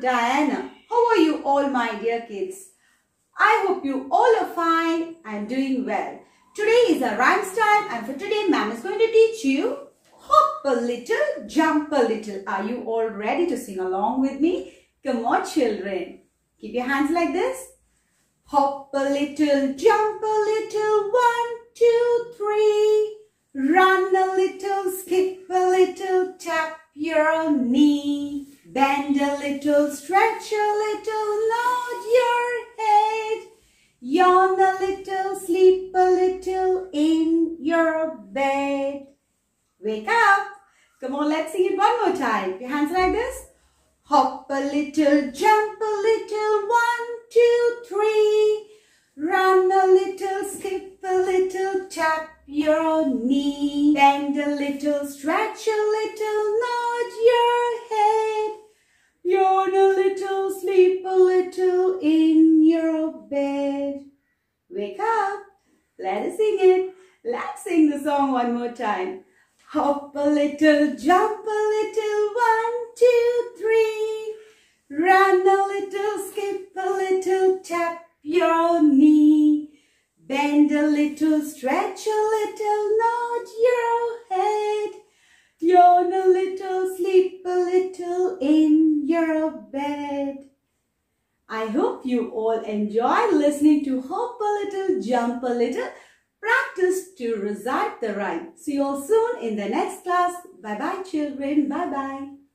Diana. How are you all my dear kids? I hope you all are fine and doing well. Today is a rhyme time and for today ma'am is going to teach you hop a little, jump a little. Are you all ready to sing along with me? Come on children. Keep your hands like this. Hop a little, jump a little, one, two, three. Run a little, skip a little, tap your knee. Bend a little, stretch a little, nod your head. Yawn a little, sleep a little in your bed. Wake up. Come on, let's sing it one more time. Your hands like this. Hop a little, jump a little, one, two, three. Run a little, skip a little, tap your knee. Bend a little, stretch a little, Wake up. Let us sing it. Let's sing the song one more time. Hop a little, jump a little, one, two, three. Run a little, skip a little, tap your knee. Bend a little, stretch a little, nod your head. Yawn a little, sleep a little in your bed. I hope you all enjoy listening to Hop a Little, Jump a Little. Practice to recite the rhyme. See you all soon in the next class. Bye-bye children. Bye-bye.